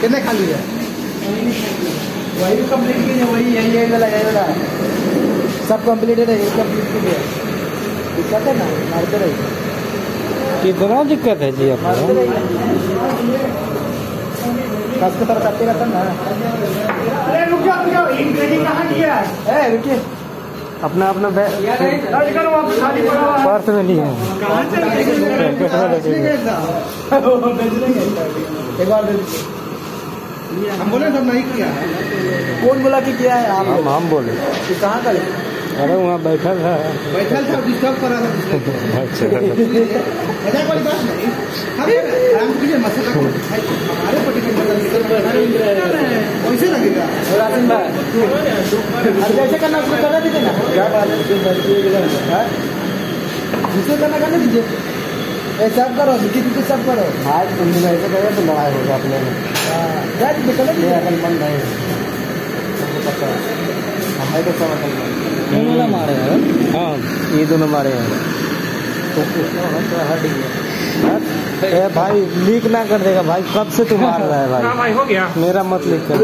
कितने खाली है? वही कंप्लीट कीजिए वही यही यही वाला यही वाला सब कंप्लीटेड है यही कंप्लीट कीजिए दिक्कत है ना? मारते रहिए। कितना दिक्कत है जी आपको? रहिए। कस के तरफ़ करते रहता ना। अरे रुक जाओ रुक जाओ। इंग्रेजी कहाँ किया है? ए रुकिए। अपना अपना है पर्स में लिए दे हम बोले सब नहीं किया है। कौन बोला कि क्या है? आप हम हम बोले। कि कहाँ का है? अरे वहाँ बैठा था बैठल था डिस्टर्ब कर था। अच्छा मज़ाक वाली बात नहीं हम आराम से कीजिए मसला को हमारे पर्टिकुलर कैसे लगेगा राजन भाई अब जैसे करना उसको करने दीजिए ना क्या बात है हाँ? जिसे करना करने दीजिए ए सब करो दिखी दिखी सब करो आज तुम दिन ऐसे करें तो लड़ाई होगा अपने में हाँ, जा दीजिए करने ये दीजिए अकल बंद है हमको पता है हमें तो सब अकल बंद दोनों मारे हैं हाँ ये दोनों मारे हैं हट गया ए भाई लीक ना कर देगा भाई। कब से तुम मार रहा है भाई? भाई हो गया। मेरा मत लीक कर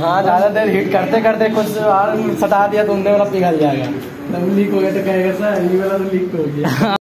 हाँ ज़्यादा देर हिट करते करते कुछ और सटा दिया तुमने वाला पिघल जाएगा। तब लीक हो गया तो कहेगा सर ये वाला तो लीक हो गया।